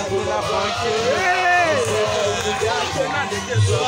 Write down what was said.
Hey!